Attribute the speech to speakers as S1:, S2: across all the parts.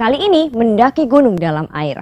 S1: kali ini mendaki gunung dalam air.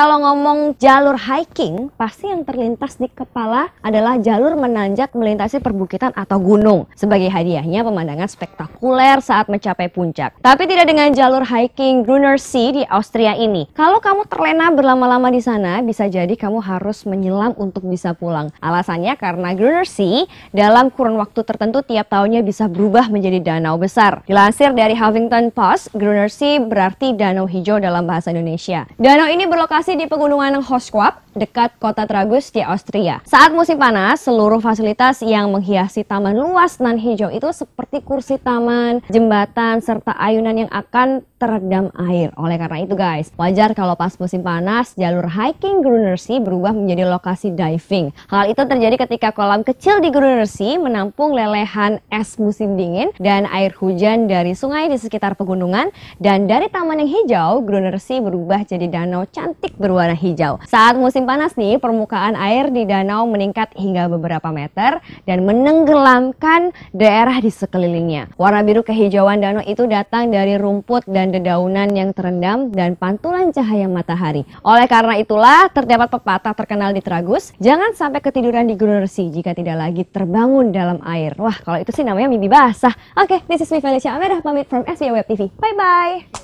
S1: Kalau ngomong jalur hiking, pasti yang terlintas di kepala adalah jalur menanjak melintasi perbukitan atau gunung. Sebagai hadiahnya pemandangan spektakuler saat mencapai puncak. Tapi tidak dengan jalur hiking Gruner Sea di Austria ini. Kalau kamu terlena berlama-lama di sana, bisa jadi kamu harus menyelam untuk bisa pulang. Alasannya karena Gruner Sea dalam kurun waktu tertentu tiap tahunnya bisa berubah menjadi danau besar. Dilansir dari Huffington Post, Gruner Sea berarti danau hijau dalam bahasa Indonesia. Danau ini berlokasi berlokasi di pegunungan Hochschwab, dekat kota Tragus di Austria. Saat musim panas, seluruh fasilitas yang menghiasi taman luas nan hijau itu seperti kursi taman, jembatan, serta ayunan yang akan terendam air. Oleh karena itu guys, wajar kalau pas musim panas, jalur hiking Gruner Sea berubah menjadi lokasi diving. Hal itu terjadi ketika kolam kecil di Gruner Sea menampung lelehan es musim dingin dan air hujan dari sungai di sekitar pegunungan dan dari taman yang hijau, Gruner Sea berubah jadi danau cantik berwarna hijau. Saat musim panas nih, permukaan air di danau meningkat hingga beberapa meter dan menenggelamkan daerah di sekelilingnya. Warna biru kehijauan danau itu datang dari rumput dan dedaunan yang terendam dan pantulan cahaya matahari. Oleh karena itulah, terdapat pepatah terkenal di Tragus, jangan sampai ketiduran di Gunung Resi jika tidak lagi terbangun dalam air. Wah, kalau itu sih namanya mimpi basah. Oke, okay, this is me Felicia Amera, pamit from SBA Web TV. Bye-bye!